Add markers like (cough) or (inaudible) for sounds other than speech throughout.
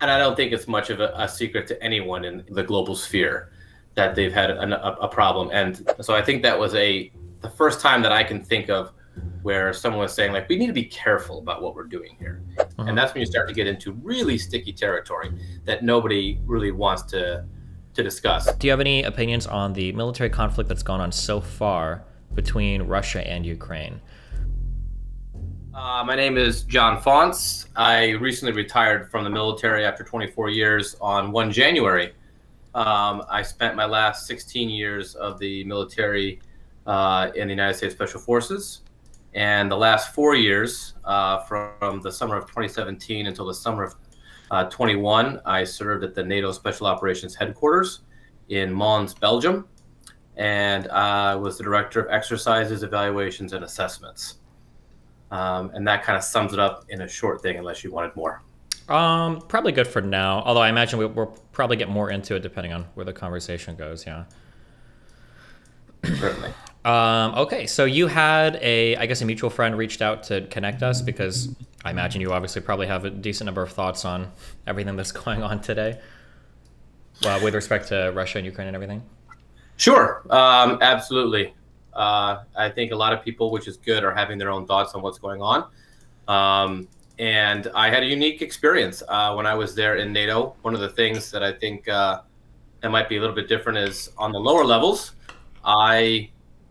and I don't think it's much of a, a secret to anyone in the global sphere that they've had a, a, problem. And so I think that was a the first time that I can think of where someone was saying like we need to be careful about what we're doing here uh-huh. and that's when you start to get into really sticky territory that nobody really wants to to discuss do you have any opinions on the military conflict that's gone on so far between russia and ukraine uh, my name is John Faunce. I recently retired from the military after 24 years on 1 January. Um, I spent my last 16 years of the military uh, in the United States Special Forces. And the last four years, uh, from the summer of 2017 until the summer of uh, 21, I served at the NATO Special Operations Headquarters in Mons, Belgium. And I was the director of exercises, evaluations, and assessments. Um, and that kind of sums it up in a short thing, unless you wanted more. Um, probably good for now. Although I imagine we, will probably get more into it depending on where the conversation goes. Yeah. Certainly. (clears throat) Um, okay, so you had a, I guess, a mutual friend reached out to connect us because I imagine you obviously probably have a decent number of thoughts on everything that's (laughs) going on today, uh, with respect to Russia and Ukraine and everything. Sure, um, absolutely. Uh, I think a lot of people, which is good, are having their own thoughts on what's going on. Um, and I had a unique experience uh, when I was there in NATO. One of the things that I think uh, that might be a little bit different is on the lower levels. I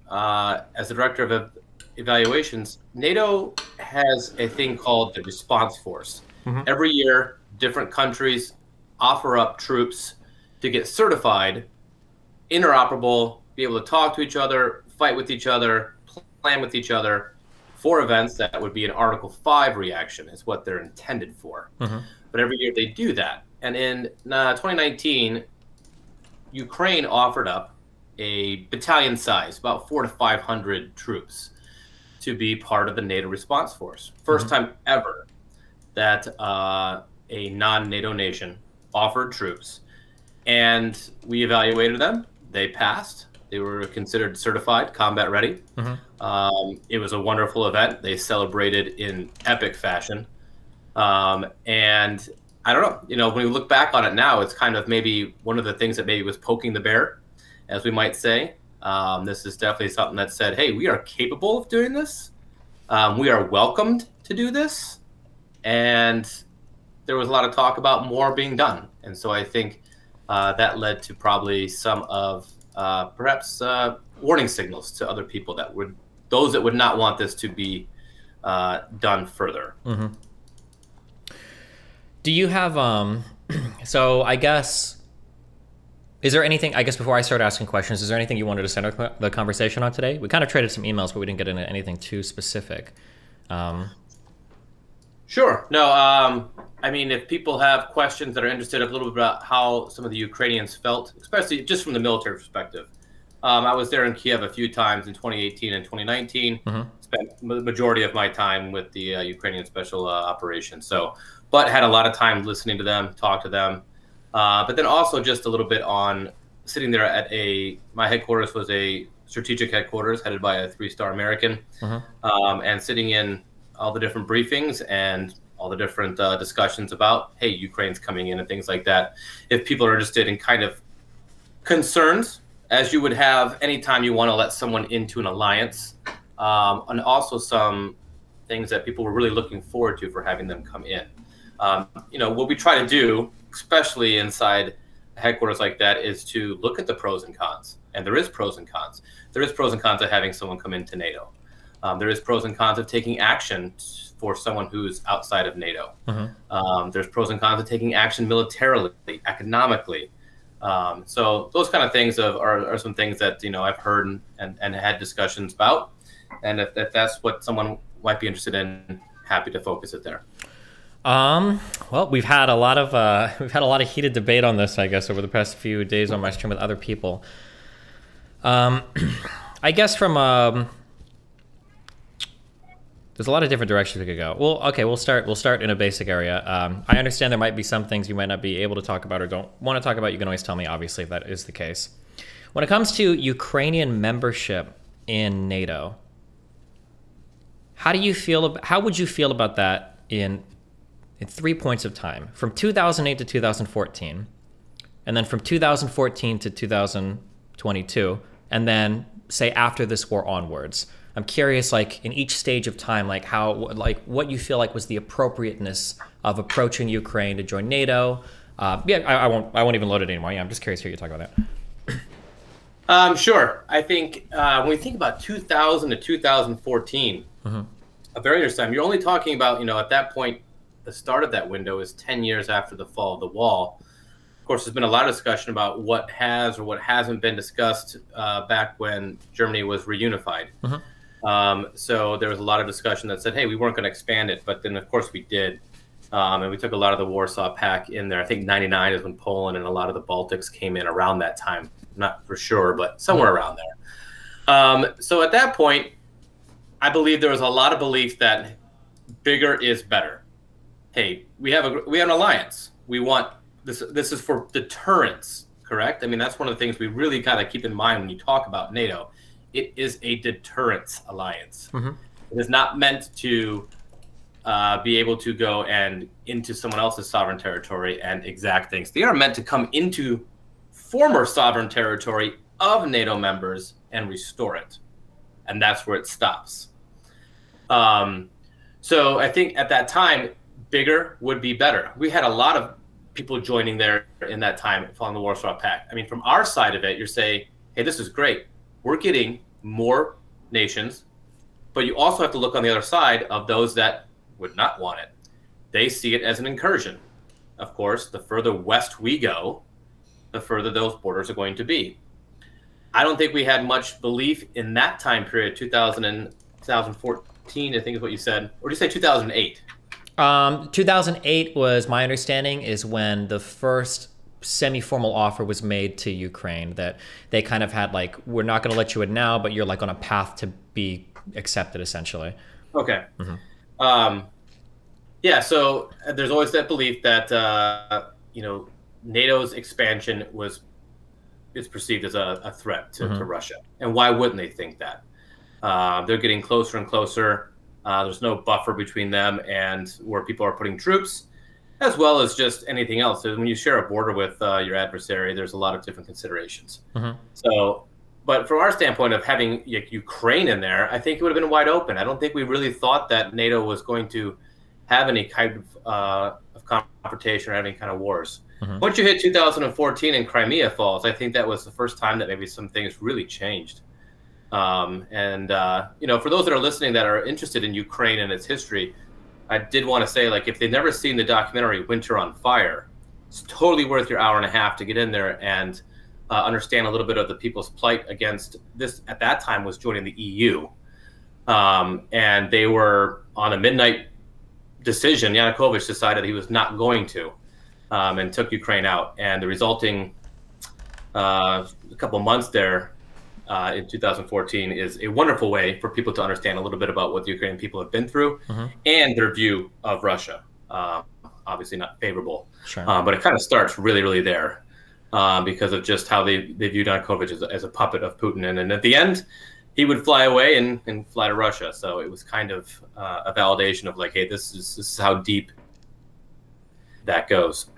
uh, as the director of evaluations, NATO has a thing called the response force. Mm-hmm. Every year, different countries offer up troops to get certified, interoperable, be able to talk to each other, fight with each other, plan with each other for events that would be an Article 5 reaction, is what they're intended for. Mm-hmm. But every year they do that. And in uh, 2019, Ukraine offered up a battalion size, about four to 500 troops, to be part of the NATO response force. 1st mm-hmm. time ever that uh, a non NATO nation offered troops. And we evaluated them. They passed. They were considered certified, combat ready. Mm-hmm. Um, it was a wonderful event. They celebrated in epic fashion. Um, and I don't know, you know, when we look back on it now, it's kind of maybe one of the things that maybe was poking the bear as we might say. Um, this is definitely something that said, hey, we are capable of doing this. Um, we are welcomed to do this. And there was a lot of talk about more being done. And so I think uh, that led to probably some of uh, perhaps uh, warning signals to other people that would, those that would not want this to be uh, done further. Mm-hmm. Do you have, um, (clears throat) so I guess is there anything, I guess, before I start asking questions, is there anything you wanted to center the conversation on today? We kind of traded some emails, but we didn't get into anything too specific. Um, sure. No, um, I mean, if people have questions that are interested a little bit about how some of the Ukrainians felt, especially just from the military perspective. Um, I was there in Kiev a few times in 2018 and 2019. Mm-hmm. Spent the majority of my time with the uh, Ukrainian Special uh, Operations. So, but had a lot of time listening to them, talk to them. Uh, but then also just a little bit on sitting there at a my headquarters was a strategic headquarters headed by a three-star American, uh-huh. um, and sitting in all the different briefings and all the different uh, discussions about hey Ukraine's coming in and things like that. If people are interested in kind of concerns as you would have anytime you want to let someone into an alliance, um, and also some things that people were really looking forward to for having them come in. Um, you know what we try to do especially inside headquarters like that, is to look at the pros and cons. And there is pros and cons. There is pros and cons of having someone come into NATO. Um, there is pros and cons of taking action for someone who's outside of NATO. Mm-hmm. Um, there's pros and cons of taking action militarily, economically. Um, so those kind of things of, are, are, some things that you know I've heard and, and, and had discussions about. And if, if that's what someone might be interested in, happy to focus it there. Um, well, we've had a lot of uh, (laughs) we've had a lot of heated debate on this, I guess, over the past few days on my stream with other people. Um, (clears throat) I guess from um, there's a lot of different directions we could go. Well, okay, we'll start. We'll start in a basic area. Um, I understand there might be some things you might not be able to talk about or don't want to talk about. You can always tell me, obviously, if that is the case. When it comes to Ukrainian membership in NATO, how do you feel? About, how would you feel about that in in three points of time from 2008 to 2014, and then from 2014 to 2022, and then say after this war onwards. I'm curious, like in each stage of time, like how, like what you feel like was the appropriateness of approaching Ukraine to join NATO. Uh, yeah, I, I, won't, I won't even load it anymore. Yeah, I'm just curious to hear you talk about that. Um, sure. I think uh, when we think about 2000 to 2014, mm-hmm. a very interesting time. You're only talking about, you know, at that point, the start of that window is 10 years after the fall of the wall. Of course, there's been a lot of discussion about what has or what hasn't been discussed uh, back when Germany was reunified. Mm-hmm. Um, so there was a lot of discussion that said, hey, we weren't going to expand it, but then of course we did. Um, and we took a lot of the Warsaw Pact in there. I think 99 is when Poland and a lot of the Baltics came in around that time. not for sure, but somewhere mm-hmm. around there. Um, so at that point, I believe there was a lot of belief that bigger is better hey, we have a we have an alliance. We want this. This is for deterrence, correct? I mean, that's one of the things we really kind of keep in mind when you talk about NATO. It is a deterrence alliance. Mm-hmm. It is not meant to uh, be able to go and into someone else's sovereign territory and exact things. They are meant to come into former sovereign territory of NATO members and restore it, and that's where it stops. Um, so I think at that time bigger would be better. We had a lot of people joining there in that time following the Warsaw Pact. I mean, from our side of it, you're saying, hey, this is great. We're getting more nations, but you also have to look on the other side of those that would not want it. They see it as an incursion. Of course, the further west we go, the further those borders are going to be. I don't think we had much belief in that time period, 2000 and 2014, I think is what you said, or did you say 2008? Um, 2008 was my understanding is when the first semi-formal offer was made to Ukraine that they kind of had like we're not going to let you in now, but you're like on a path to be accepted essentially. Okay. Mm-hmm. Um, yeah. So uh, there's always that belief that uh, you know NATO's expansion was is perceived as a, a threat to, mm-hmm. to, Russia, and why wouldn't they think that? Uh, they're getting closer and closer. Uh, there's no buffer between them and where people are putting troops, as well as just anything else. So when you share a border with uh, your adversary, there's a lot of different considerations. Mm-hmm. So, but from our standpoint of having Ukraine in there, I think it would have been wide open. I don't think we really thought that NATO was going to have any kind of, uh, of confrontation or any kind of wars. Mm-hmm. Once you hit 2014 and Crimea falls, I think that was the first time that maybe some things really changed. Um, and uh, you know, for those that are listening that are interested in Ukraine and its history, I did want to say, like, if they've never seen the documentary Winter on Fire, it's totally worth your hour and a half to get in there and uh, understand a little bit of the people's plight against this. At that time, was joining the EU, um, and they were on a midnight decision. Yanukovych decided he was not going to, um, and took Ukraine out. And the resulting uh, couple months there uh, in 2014 is a wonderful way for people to understand a little bit about what the Ukrainian people have been through mm-hmm. and their view of Russia. Uh, obviously, not favorable, sure. uh, but it kind of starts really, really there uh, because of just how they, they viewed Yanukovych as, as a puppet of Putin. And then at the end, he would fly away and, and fly to Russia. So it was kind of uh, a validation of like, hey, this is, this is how deep that goes. (clears throat)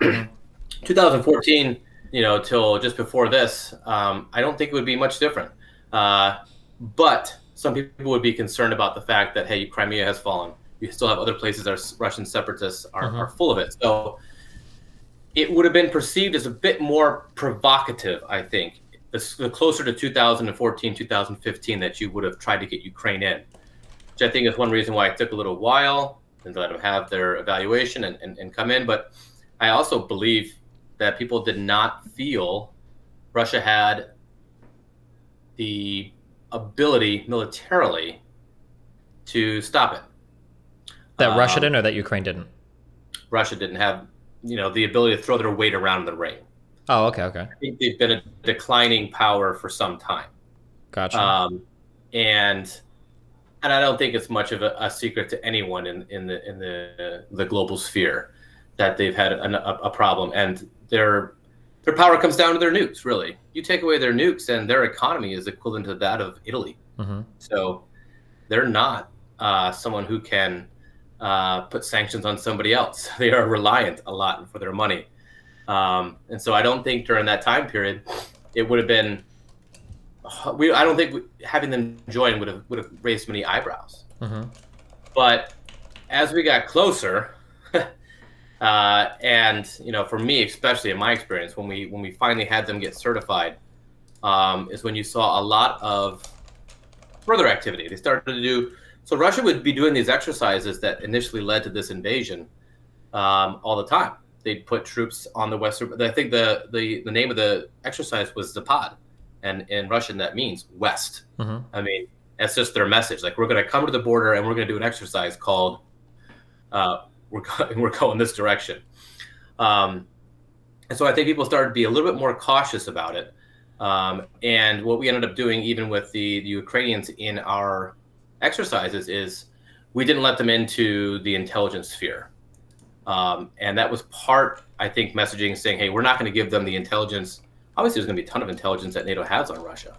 2014 you know, till just before this, um, I don't think it would be much different. Uh, but some people would be concerned about the fact that hey, Crimea has fallen. You still have other places that Russian separatists are, mm-hmm. are full of it. So it would have been perceived as a bit more provocative, I think, the, the closer to 2014, 2015 that you would have tried to get Ukraine in, which I think is one reason why it took a little while and let them have their evaluation and, and, and come in. But I also believe that people did not feel Russia had the ability militarily to stop it. That um, Russia didn't, or that Ukraine didn't. Russia didn't have, you know, the ability to throw their weight around in the ring. Oh, okay, okay. I think they've been a declining power for some time. Gotcha. Um, and and I don't think it's much of a, a, secret to anyone in, in the in the the global sphere that they've had a, a problem, and their their power comes down to their nukes. Really, you take away their nukes, and their economy is equivalent to that of Italy. Mm-hmm. So they're not uh, someone who can uh, put sanctions on somebody else. (laughs) They are reliant a lot for their money. Um, and so I don't think during that time period it would have been. We, I don't think having them join would have would have raised many eyebrows. Mm-hmm. But as we got closer, (laughs) uh, and you know, for me especially in my experience, when we when we finally had them get certified, um, is when you saw a lot of further activity. They started to do so. Russia would be doing these exercises that initially led to this invasion um, all the time. They'd put troops on the western. I think the the, the name of the exercise was Zapad, and in Russian that means west. Mm-hmm. I mean, that's just their message. Like we're going to come to the border and we're going to do an exercise called uh, "We're going, (laughs) we're going this direction." Um, and so I think people started to be a little bit more cautious about it. Um, and what we ended up doing, even with the, the Ukrainians in our exercises, is we didn't let them into the intelligence sphere. Um, and that was part, I think, messaging saying, hey, we're not going to give them the intelligence. Obviously, there's going to be a ton of intelligence that NATO has on Russia.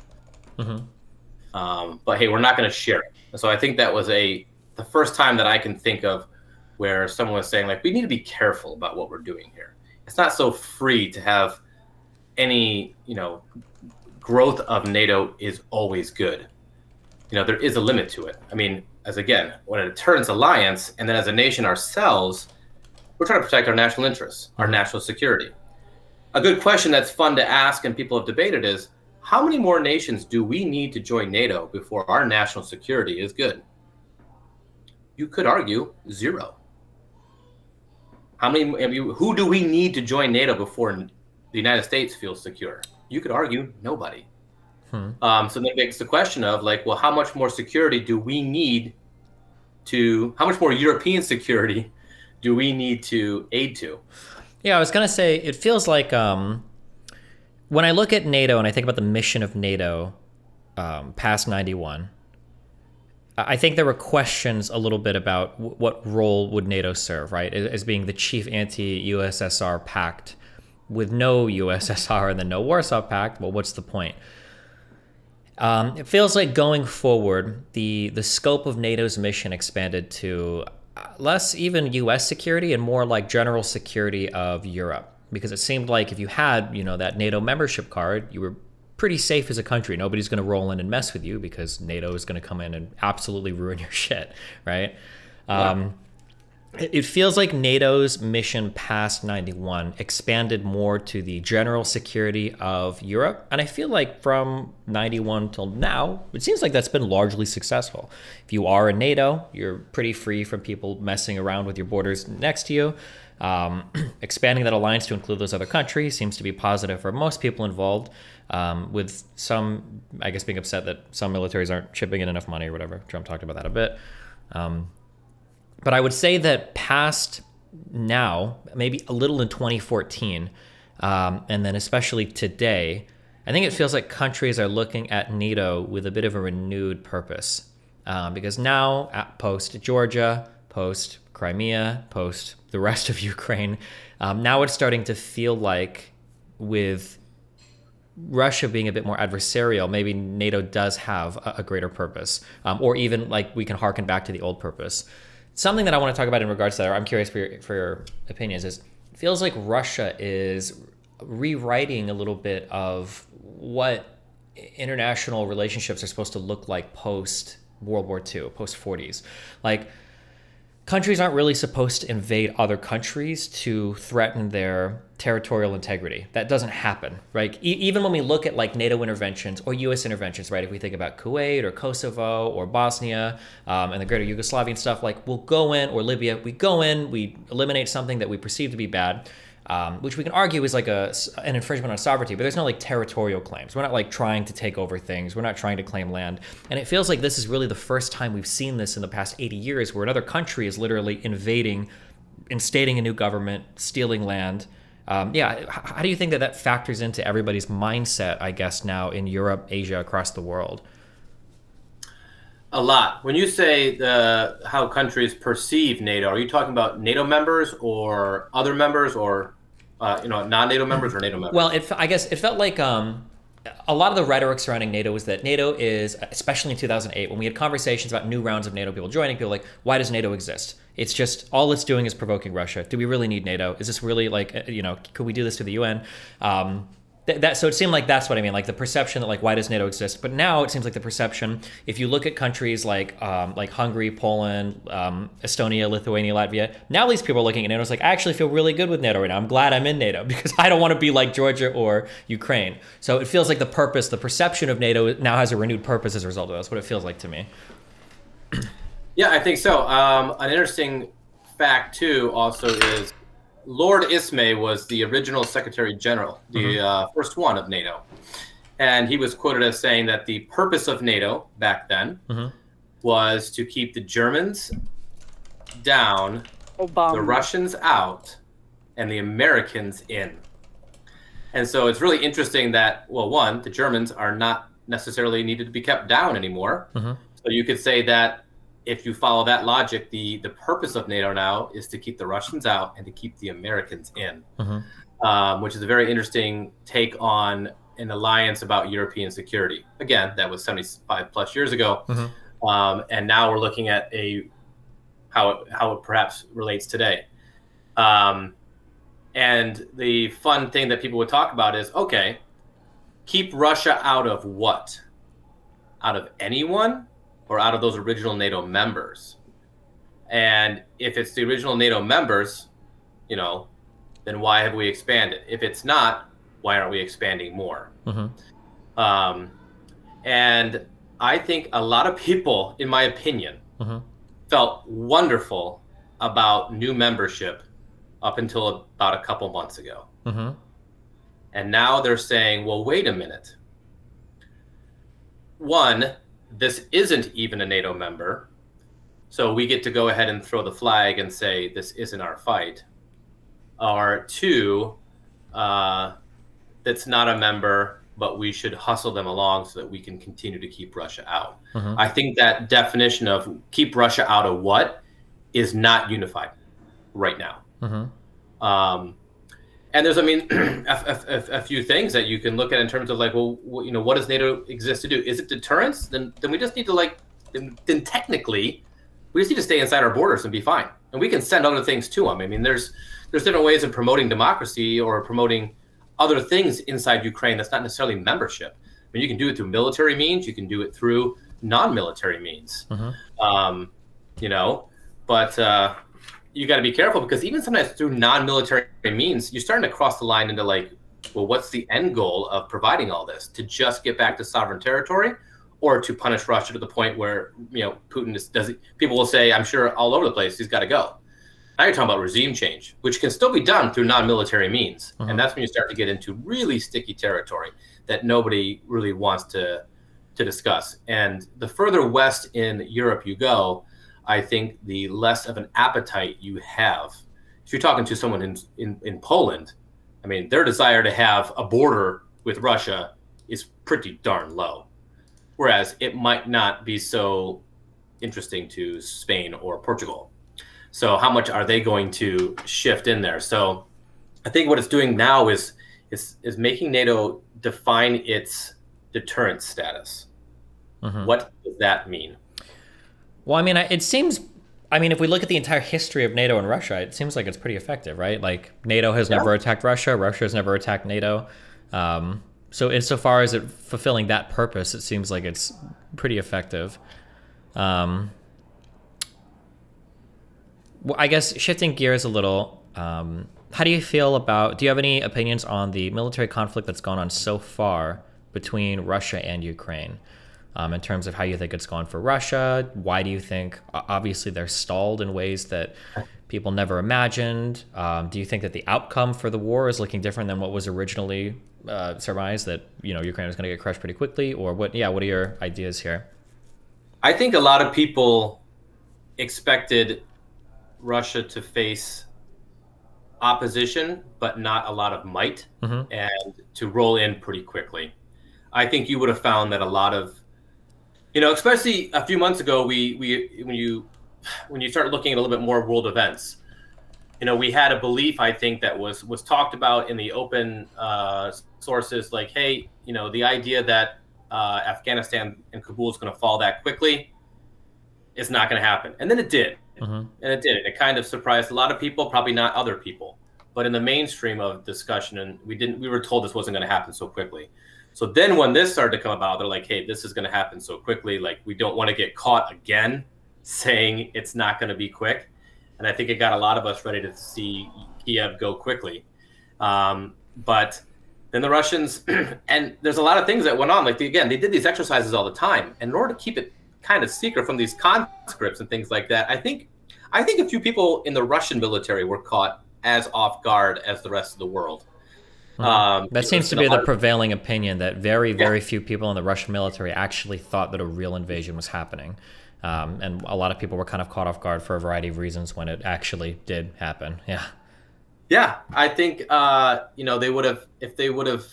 Mm-hmm. Um, but hey, we're not going to share it. so I think that was a the first time that I can think of where someone was saying, like, we need to be careful about what we're doing here. It's not so free to have any, you know, growth of NATO is always good. You know, there is a limit to it. I mean, as again, when it turns alliance, and then as a nation ourselves, we're trying to protect our national interests, our mm-hmm. national security. A good question that's fun to ask and people have debated is how many more nations do we need to join NATO before our national security is good? You could argue zero. How many? Mean, who do we need to join NATO before the United States feels secure? you could argue nobody. Hmm. Um, so that begs the question of like, well, how much more security do we need to? How much more European security do we need to aid to? Yeah, I was gonna say it feels like um, when I look at NATO and I think about the mission of NATO um, past ninety one. I think there were questions a little bit about w- what role would NATO serve, right? As being the chief anti-USSR pact with no USSR and then no Warsaw Pact, well, what's the point? Um, it feels like going forward, the the scope of NATO's mission expanded to uh, less even U.S. security and more like general security of Europe, because it seemed like if you had you know that NATO membership card, you were pretty safe as a country. Nobody's going to roll in and mess with you because NATO is going to come in and absolutely ruin your (laughs) shit, right? Yeah. Um, it feels like NATO's mission past 91 expanded more to the general security of Europe. And I feel like from 91 till now, it seems like that's been largely successful. If you are in NATO, you're pretty free from people messing around with your borders next to you. Um, (clears throat) expanding that alliance to include those other countries seems to be positive for most people involved, um, with some, I guess, being upset that some militaries aren't chipping in enough money or whatever. Trump talked about that a bit. Um, but I would say that past now, maybe a little in 2014, um, and then especially today, I think it feels like countries are looking at NATO with a bit of a renewed purpose. Um, because now, at post Georgia, post Crimea, post the rest of (laughs) Ukraine, um, now it's starting to feel like with Russia being a bit more adversarial, maybe NATO does have a, a greater purpose, um, or even like we can harken back to the old purpose something that I want to talk about in regards to that, or I'm curious for your, for your opinions, is feels like Russia is rewriting a little bit of what international relationships are supposed to look like post World War II, post 40s. Like countries aren't really supposed to invade other countries to threaten their territorial integrity. That doesn't happen, right? E- even when we look at like NATO interventions or U.S. interventions, right? If we think about Kuwait or Kosovo or Bosnia um, and the greater Yugoslavian stuff, like we'll go in or Libya, we go in, we eliminate something that we perceive to be bad um, which we can argue is like a, an infringement on sovereignty, but there's no like territorial claims. We're not like trying to take over things. We're not trying to claim land. And it feels like this is really the first time we've seen this in the past 80 years where another country is literally invading, instating a new government, stealing land. Um, yeah, how do you think that that factors into everybody's mindset, I guess, now in Europe, Asia, across the world? A lot. When you say the how countries perceive NATO, are you talking about NATO members or other members or uh, you know, non-NATO members or NATO members? Well, it, I guess it felt like um, a lot of the rhetoric surrounding NATO was that NATO is, especially in 2008, when we had conversations about new rounds of NATO people joining, people like, why does NATO exist? It's just all it's doing is provoking Russia. Do we really need NATO? Is this really like uh, you know could we do this to the UN? Um, that, so it seemed like that's what I mean, like the perception that like why does NATO exist? But now it seems like the perception, if you look at countries like um, like Hungary, Poland, um, Estonia, Lithuania, Latvia, now these people are looking at NATO. It's like I actually feel really good with NATO right now. I'm glad I'm in NATO (laughs) because I don't want to be like Georgia or Ukraine. So it feels like the purpose, the perception of NATO now has a renewed purpose as a result of that. That's what it feels like to me. Yeah, I think so. Um, an interesting fact too also is Lord Ismay was the original Secretary General, the mm-hmm. uh, first one of NATO. And he was quoted as saying that the purpose of NATO back then mm-hmm. was to keep the Germans down, Obama. the Russians out, and the Americans in. And so it's really interesting that, well, one, the Germans are not necessarily needed to be kept down anymore. Mm-hmm. So you could say that if you follow that logic, the the purpose of NATO now is to keep the Russians out and to keep the Americans in, mm-hmm. um, which is a very interesting take on an alliance about European security. Again, that was 75 plus years ago, mm-hmm. um, and now we're looking at a how it, how it perhaps relates today. Um, and the fun thing that people would talk about is okay, keep Russia out of what? Out of anyone? Or out of those original NATO members. And if it's the original NATO members, you know, then why have we expanded? If it's not, why aren't we expanding more? Mm-hmm. Um, and I think a lot of people, in my opinion, mm-hmm. felt wonderful about new membership up until about a couple months ago. Mm-hmm. And now they're saying, well, wait a minute. One, this isn't even a NATO member. So we get to go ahead and throw the flag and say this isn't our fight. Or two, uh, that's not a member, but we should hustle them along so that we can continue to keep Russia out. Mm-hmm. I think that definition of keep Russia out of what is not unified right now. Mm-hmm. Um, and there's, I mean, (clears throat) a, a, a, few things that you can look at in terms of like, well, you know, what does NATO exist to do? Is it deterrence? Then, then we just need to like, then, then technically, we just need to stay inside our borders and be fine. And we can send other things to them. I mean, there's there's different ways of promoting democracy or promoting other things inside Ukraine that's not necessarily membership. I mean, you can do it through military means. You can do it through non-military means. Mm-hmm. Um, you know, but uh, you got to be careful because even sometimes through non-military means, you're starting to cross the line into like, well, what's the end goal of providing all this? To just get back to sovereign territory, or to punish Russia to the point where you know Putin is, does it, people will say, I'm sure all over the place, he's got to go. Now you're talking about regime change, which can still be done through non-military means, uh-huh. and that's when you start to get into really sticky territory that nobody really wants to to discuss. And the further west in Europe you go, I think the less of an appetite you have. If you're talking to someone in, in, in Poland, I mean, their desire to have a border with Russia is pretty darn low. Whereas it might not be so interesting to Spain or Portugal. So how much are they going to shift in there? So I think what it's doing now is is is making NATO define its deterrent status. Mm-hmm. What does that mean? Well, I mean, it seems. I mean, if we look at the entire history of NATO and Russia, it seems like it's pretty effective, right? Like NATO has yeah. never attacked Russia, Russia has never attacked NATO. Um, so, insofar as it fulfilling that purpose, it seems like it's pretty effective. Um, well, I guess shifting gears a little, um, how do you feel about? Do you have any opinions on the military conflict that's gone on so far between Russia and Ukraine? Um, in terms of how you think it's gone for Russia. Why do you think, obviously, they're stalled in ways that people never imagined? Um, do you think that the outcome for the war is looking different than what was originally uh, surmised that you know Ukraine was going to get crushed pretty quickly, or what? Yeah, what are your ideas here? I think a lot of people expected Russia to face opposition, but not a lot of might, mm-hmm. and to roll in pretty quickly. I think you would have found that a lot of you know, especially a few months ago, we we when you when you start looking at a little bit more world events, you know, we had a belief I think that was was talked about in the open uh, sources, like, hey, you know, the idea that uh, Afghanistan and Kabul is going to fall that quickly is not going to happen, and then it did. mm-hmm. and it did. It kind of surprised a lot of people, probably not other people, but in the mainstream of discussion, and we didn't. We were told this wasn't going to happen so quickly. So then, when this started to come about, they're like, "Hey, this is going to happen so quickly. Like, we don't want to get caught again saying it's not going to be quick." And I think it got a lot of us ready to see Kiev go quickly. Um, but then the Russians, (clears throat) and there's a lot of things that went on. Like the, again, they did these exercises all the time, and in order to keep it kind of secret from these conscripts and things like that, I think, I think a few people in the Russian military were caught as off guard as the rest of the world. Mm-hmm. Um, that seems to be the prevailing opinion that very, very yeah. few people in the Russian military actually thought that a real invasion was happening. Um, and a lot of people were kind of caught off guard for a variety of reasons when it actually did happen. (laughs) Yeah. Yeah, I think uh, you know they would have if they would have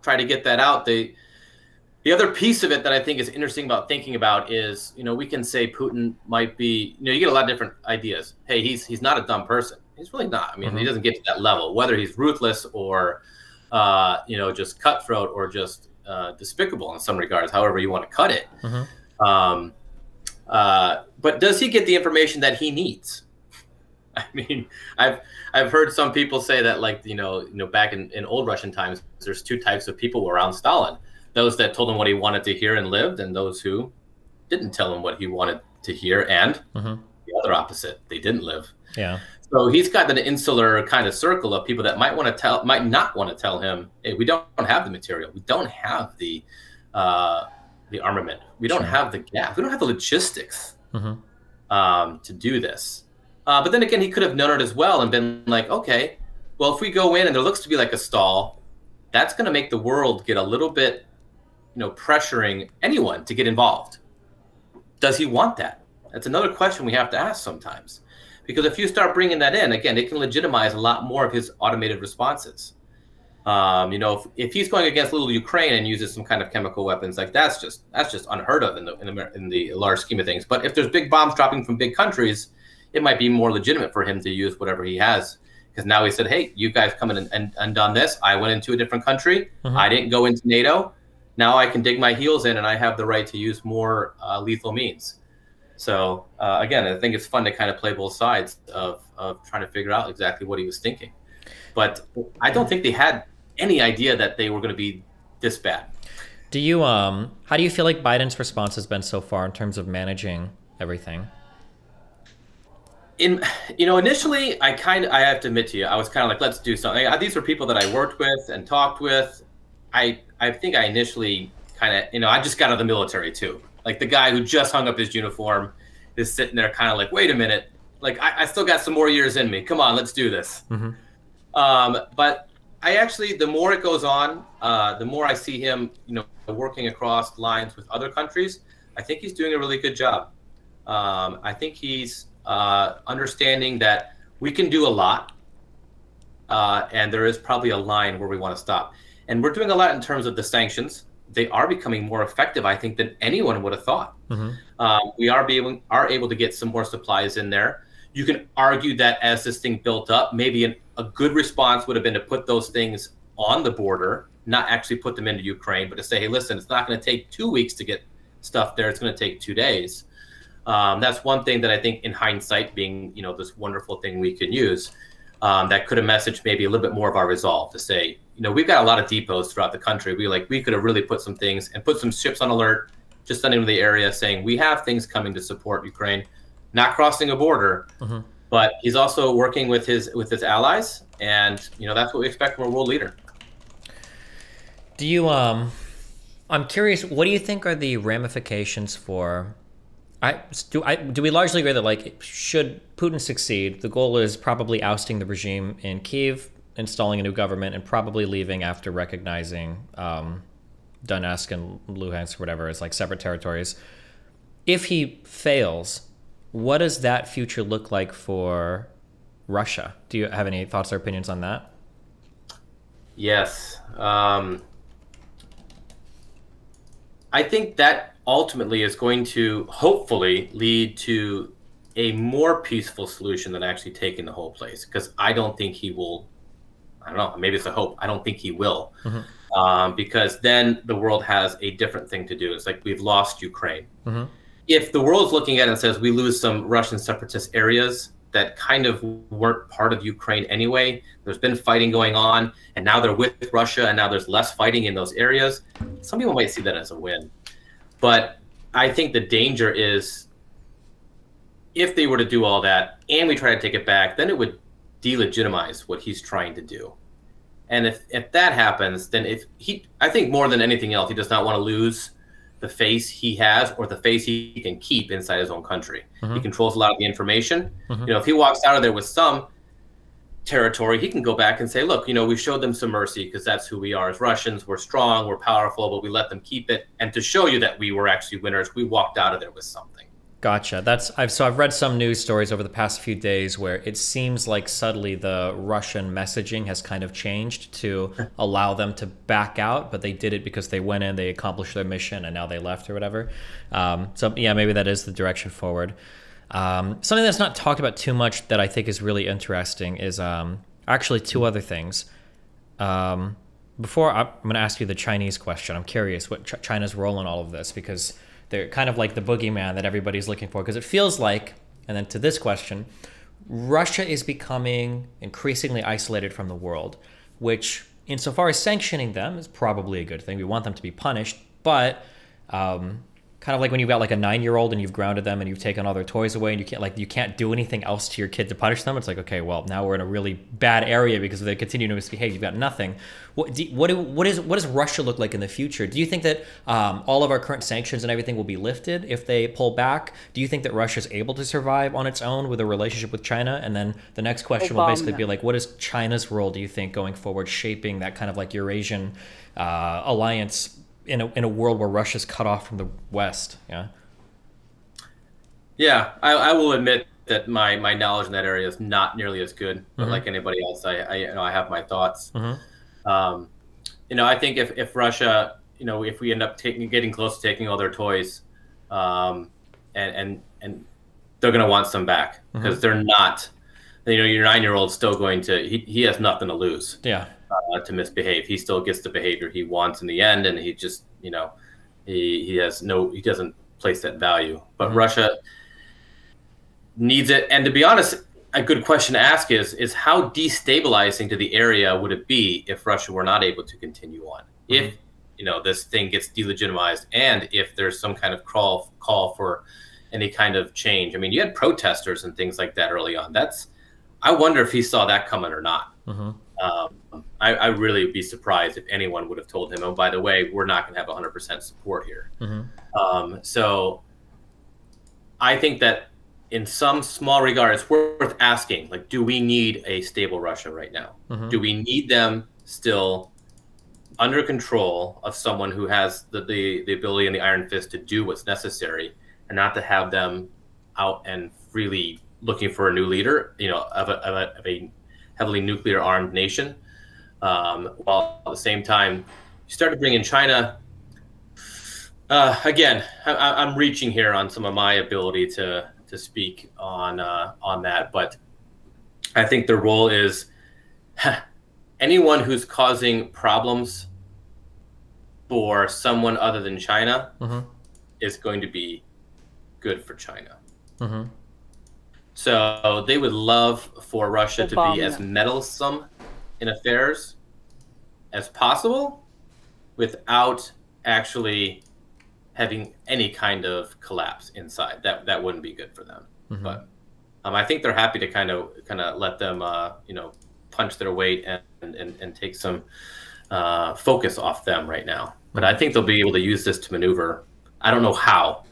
tried to get that out. They the other piece of it that I think is interesting about thinking about is you know we can say Putin might be you know you get a lot of different ideas. Hey, he's he's not a dumb person. He's really not. I mean, mm-hmm. he doesn't get to that level. Whether he's ruthless or uh, you know just cutthroat or just uh, despicable in some regards, however you want to cut it. Mm-hmm. Um, uh, but does he get the information that he needs? (laughs) I mean, I've I've heard some people say that like you know you know back in, in old Russian times, there's two types of people around Stalin: those that told him what he wanted to hear and lived, and those who didn't tell him what he wanted to hear, and mm-hmm. the other opposite, they didn't live. Yeah. So he's got an insular kind of circle of people that might want to tell, might not want to tell him, "Hey, we don't have the material, we don't have the uh, the armament, we don't sure. have the gas, we don't have the logistics mm-hmm. um, to do this." Uh, but then again, he could have known it as well and been like, okay, well, if we go in and there looks to be like a stall, that's going to make the world get a little bit, you know, pressuring anyone to get involved. Does he want that? That's another question we have to ask sometimes. Because if you start bringing that in, again, it can legitimize a lot more of his automated responses. Um, you know, if, if, he's going against little Ukraine and uses some kind of chemical weapons, like that's just that's just unheard of in the, in the in the large scheme of things. But if there's big bombs dropping from big countries, it might be more legitimate for him to use whatever he has. Because now he said, hey, you guys come in and, and, and done this. I went into a different country. Mm-hmm. I didn't go into NATO. Now I can dig my heels in and I have the right to use more uh, lethal means. So uh, again, I think it's fun to kind of play both sides of, of trying to figure out exactly what he was thinking. But I don't think they had any idea that they were going to be this bad. Do you um how do you feel like Biden's response has been so far in terms of managing everything? in you know initially i kind of i have to admit to you i was kind of like let's do something these were people that i worked with and talked with i i think i initially kind of you know i just got out of the military too like the guy who just hung up his uniform is sitting there kind of like wait a minute like I, I, still got some more years in me come on let's do this mm-hmm. um, but i actually the more it goes on uh, the more i see him you know working across lines with other countries i think he's doing a really good job um, i think he's uh, understanding that we can do a lot, uh, and there is probably a line where we want to stop. And we're doing a lot in terms of the sanctions. They are becoming more effective, I think, than anyone would have thought. Mm-hmm. Uh, we are able are able to get some more supplies in there. You can argue that as this thing built up, maybe an, a good response would have been to put those things on the border, not actually put them into Ukraine, but to say, hey, listen, it's not going to take two weeks to get stuff there. It's going to take two days. Um, that's one thing that I think, in hindsight, being you know this wonderful thing we can use, um, that could have messaged maybe a little bit more of our resolve to say, you know, we've got a lot of depots throughout the country. We like we could have really put some things and put some ships on alert, just sending to the area saying we have things coming to support Ukraine, not crossing a border, mm-hmm. but he's also working with his with his allies, and you know that's what we expect from a world leader. Do you um? I'm curious. What do you think are the ramifications for I do. I do. We largely agree that like, should Putin succeed, the goal is probably ousting the regime in Kiev, installing a new government, and probably leaving after recognizing um, Donetsk and Luhansk, or whatever, as like separate territories. If he fails, what does that future look like for Russia? Do you have any thoughts or opinions on that? Yes. Um, I think that ultimately is going to hopefully lead to a more peaceful solution than actually taking the whole place. Because I don't think he will. I don't know. Maybe it's a hope. I don't think he will. Mm-hmm. Um, because then the world has a different thing to do. It's like we've lost Ukraine. Mm-hmm. if the world's looking at it and says we lose some Russian separatist areas that kind of weren't part of Ukraine anyway, there's been fighting going on, and now they're with Russia, and now there's less fighting in those areas. Some people might see that as a win. But I think the danger is if they were to do all that and we try to take it back, then it would delegitimize what he's trying to do. And if, if that happens, then if he, I think more than anything else, he does not want to lose the face he has or the face he can keep inside his own country. Mm-hmm. He controls a lot of the information. Mm-hmm. You know, if he walks out of there with some territory, he can go back and say, look, you know, we showed them some mercy because that's who we are as Russians. We're strong, we're powerful, but we let them keep it. And to show you that we were actually winners, we walked out of there with something. Gotcha. That's I've so I've read some news stories over the past few days where it seems like subtly the Russian messaging has kind of changed to (laughs) allow them to back out, but they did it because they went in, they accomplished their mission, and now they left or whatever. Um, so yeah, maybe that is the direction forward. Um, something that's not talked about too much that I think is really interesting is um, actually two other things. Um, before I'm going to ask you the Chinese question, I'm curious what Ch- China's role in all of this because they're kind of like the boogeyman that everybody's looking for because it feels like, and then to this question, Russia is becoming increasingly isolated from the world, which, insofar as sanctioning them, is probably a good thing. We want them to be punished, but um, kind of like when you've got like a nine year old and you've grounded them and you've taken all their toys away and you can't like you can't do anything else to your kid to punish them it's like okay well now we're in a really bad area because they continue to misbehave you've got nothing. What do, what, do, what is what does russia look like in the future? Do you think that um, all of our current sanctions and everything will be lifted if they pull back? Do you think that russia is able to survive on its own with a relationship with china? And then the next question Obama. will basically be like what is china's role do you think going forward shaping that kind of like eurasian uh, alliance in a in a world where Russia's cut off from the West. Yeah. Yeah, I, I will admit that my my knowledge in that area is not nearly as good. But mm-hmm. like anybody else, I, I you know I have my thoughts. Mm-hmm. Um, you know, I think if if Russia, you know, if we end up taking getting close to taking all their toys, um, and and and they're going to want some back because mm-hmm. they're not. You know, your nine year old's still going to. He, he has nothing to lose. Yeah uh, to misbehave. He still gets the behavior he wants in the end, and he just you know he he has no he doesn't place that value. But mm-hmm. Russia needs it, and to be honest, a good question to ask is is how destabilizing to the area would it be if Russia were not able to continue on? Mm-hmm. If you know this thing gets delegitimized, and if there's some kind of call call for any kind of change. I mean, you had protesters and things like that early on. That's I wonder if he saw that coming or not. Mm-hmm. Um, I, I, really would be surprised if anyone would have told him, "Oh, by the way, we're not going to have 100% support here." Mm-hmm. Um, so, I think that in some small regard, it's worth asking: like, do we need a stable Russia right now? Mm-hmm. Do we need them still under control of someone who has the, the the ability and the iron fist to do what's necessary, and not to have them out and freely looking for a new leader? You know, of a, of a, of a heavily nuclear armed nation. Um, while at the same time, you start to bring in China. Uh, again, I, am reaching here on some of my ability to to speak on uh, on that, but I think the role is (laughs) anyone who's causing problems for someone other than China mm-hmm. is going to be good for China. Mm-hmm. So they would love for Russia to be as meddlesome in affairs as possible without actually having any kind of collapse inside. That that wouldn't be good for them. Mm-hmm. But um, I think they're happy to kind of kind of let them uh, you know punch their weight and and, and take some uh, focus off them right now. But I think they'll be able to use this to maneuver. I don't know how,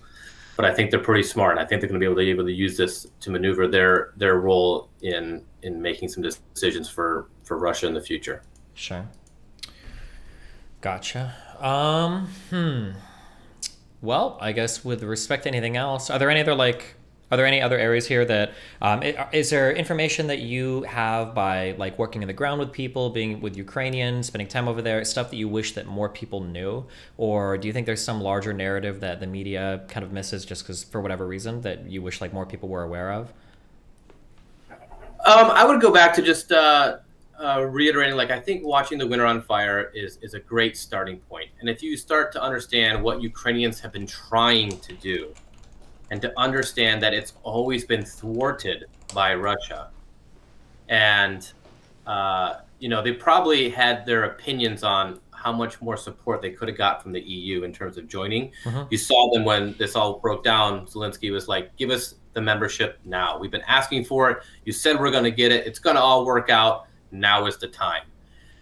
but I think they're pretty smart. I think they're going to be able to, able to use this to maneuver their their role in in making some decisions for for Russia in the future. Sure. Gotcha. Um. Hmm. Well, I guess with respect to anything else, are there any other like are there any other areas here that um, is there information that you have by like working in the ground with people, being with Ukrainians, spending time over there, stuff that you wish that more people knew, or do you think there's some larger narrative that the media kind of misses just because for whatever reason that you wish like more people were aware of? Um, I would go back to just uh, uh, reiterating, like I think watching the Winter on Fire is is a great starting point. and if you start to understand what Ukrainians have been trying to do and to understand that it's always been thwarted by Russia. And, uh, you know, they probably had their opinions on how much more support they could have got from the EU in terms of joining. Mm-hmm. You saw them when this all broke down. Zelensky was like, give us the membership now. We've been asking for it. You said we're going to get it. It's going to all work out. Now is the time.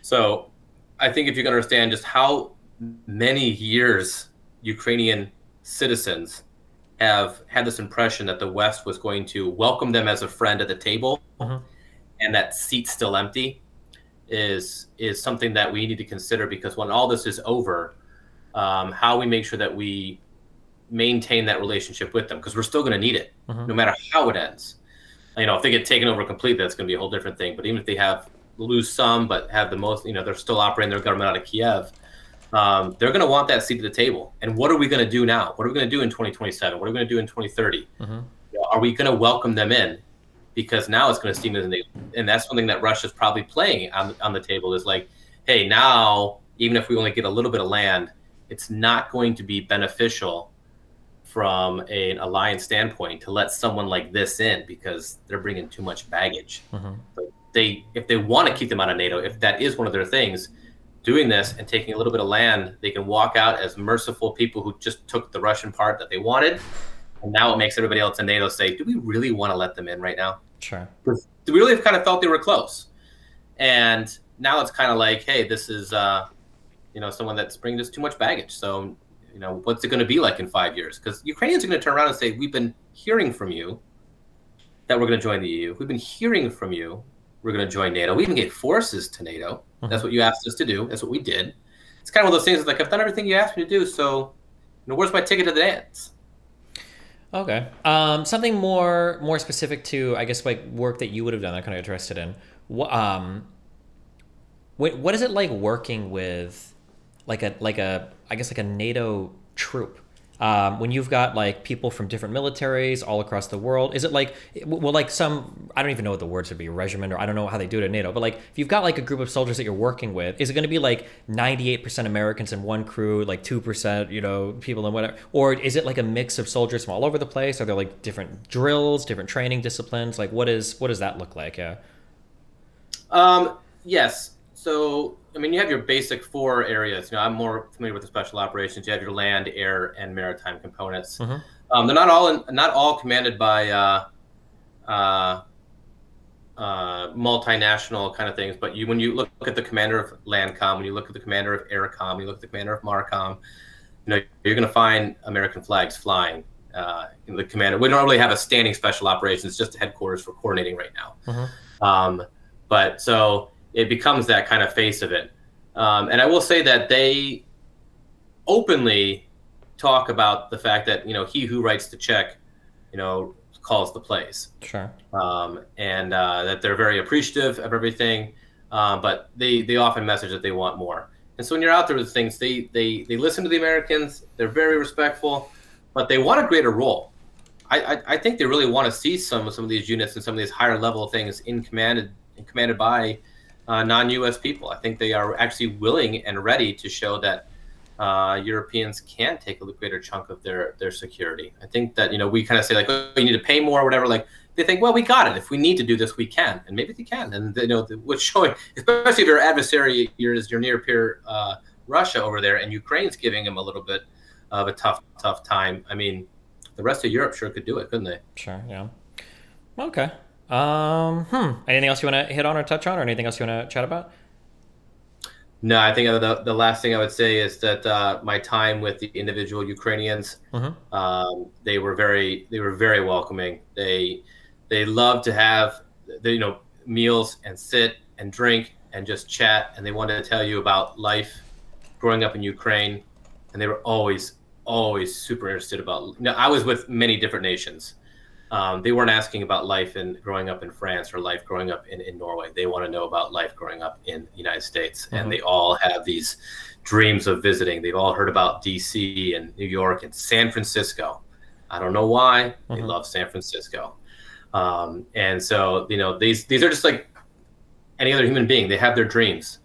So I think if you can understand just how many years Ukrainian citizens have had this impression that the West was going to welcome them as a friend at the table, uh-huh. and that seat's still empty, is is something that we need to consider because when all this is over, um, how we make sure that we maintain that relationship with them because we're still going to need it, uh-huh. no matter how it ends. You know, if they get taken over completely, that's going to be a whole different thing. But even if they have lose some, but have the most, you know, they're still operating their government out of Kiev um, they're going to want that seat at the table. And what are we going to do now? What are we going to do in 2027? What are we going to do in 2030? Mm-hmm. Are we going to welcome them in? Because now it's going to seem as and that's something that Russia's probably playing on, on the table is like, hey, now, even if we only get a little bit of land, it's not going to be beneficial from an alliance standpoint to let someone like this in because they're bringing too much baggage. Mm-hmm. They, if they want to keep them out of NATO, if that is one of their things, doing this and taking a little bit of land, they can walk out as merciful people who just took the Russian part that they wanted. And now it makes everybody else in NATO say, do we really want to let them in right now? Sure. We really have kind of felt they were close. And now it's kind of like, hey, this is, uh, you know, someone that's bringing us too much baggage. So, you know, what's it going to be like in five years? Because Ukrainians are going to turn around and say, we've been hearing from you that we're going to join the EU. We've been hearing from you we're going to join NATO. We even gave forces to NATO. Mm-hmm. That's what you asked us to do. That's what we did. It's kind of one of those things like I've done everything you asked me to do. So, you know, where's my ticket to the dance? Okay. Um, something more more specific to I guess like work that you would have done. I'm kind of interested in. What um, what what is it like working with like a like a I guess like a NATO troop? Um, when you've got like people from different militaries all across the world is it like well like some i don't even know what the words would be regiment or i don't know how they do it at nato but like if you've got like a group of soldiers that you're working with is it going to be like 98% americans in one crew like 2% you know people in whatever or is it like a mix of soldiers from all over the place? Are there like different drills different training disciplines? Like what is what does that look like? Yeah. Um yes. So I mean, you have your basic four areas. You know, I'm more familiar with the special operations. You have your land, air, and maritime components. Mm-hmm. Um, they're not all in, not all commanded by uh, uh, uh, multinational kind of things. But you, when you look at the commander of Landcom, when you look at the commander of Aircom, you look at the commander of Marcom, you know, you're going to find American flags flying. Uh, in the commander, we don't really have a standing special operations, just headquarters for coordinating right now. Mm-hmm. Um, but so it becomes that kind of face of it. Um, and I will say that they openly talk about the fact that you know he who writes the check, you know, calls the plays. Sure. Um, and uh, that they're very appreciative of everything, uh, but they they often message that they want more. And so when you're out there with things, they they they listen to the Americans. They're very respectful, but they want a greater role. I, I, I think they really want to see some of some of these units and some of these higher level things in commanded commanded by uh, non-U.S. people. I think they are actually willing and ready to show that uh, Europeans can take a greater chunk of their their security. I think that you know we kind of say like, oh, you need to pay more or whatever. Like they think, well, we got it. If we need to do this, we can, and maybe they can. And you know, what's showing, especially if your adversary is your near peer uh, Russia over there, and Ukraine's giving them a little bit of a tough tough time. I mean, the rest of Europe sure could do it, couldn't they? Sure. Yeah. Okay. Um, hmm. Anything else you want to hit on or touch on, or anything else you want to chat about? No, I think the, the last thing I would say is that uh, my time with the individual Ukrainians, mm-hmm. um, they were very they were very welcoming. They they love to have the, you know meals and sit and drink and just chat, and they wanted to tell you about life growing up in Ukraine, and they were always always super interested about. You know, I was with many different nations. Um, they weren't asking about life in growing up in France or life growing up in, in Norway. They want to know about life growing up in the United States. Mm-hmm. And they all have these dreams of visiting. They've all heard about DC and New York and San Francisco. I don't know why. Mm-hmm. They love San Francisco. Um, and so, you know, these these are just like any other human being. They have their dreams.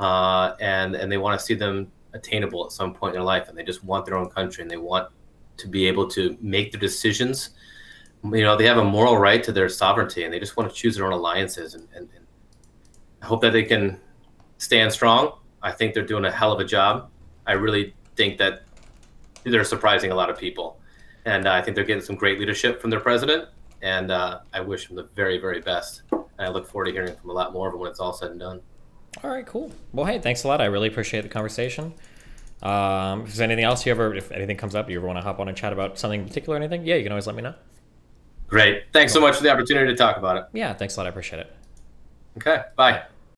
Uh, and and they want to see them attainable at some point in their life and they just want their own country and they want to be able to make their decisions. You know, they have a moral right to their sovereignty, and they just want to choose their own alliances. And, and, and I hope that they can stand strong. I think they're doing a hell of a job. I really think that they're surprising a lot of people, and uh, I think they're getting some great leadership from their president. And uh, I wish them the very, very best. And I look forward to hearing from a lot more of them when it's all said and done. All right, cool. Well, hey, thanks a lot. I really appreciate the conversation. Um, if there's anything else you ever, if anything comes up, you ever want to hop on and chat about something in particular or anything, yeah, you can always let me know. Great. Thanks so much for the opportunity to talk about it. Yeah, thanks a lot. I appreciate it. Okay. Bye.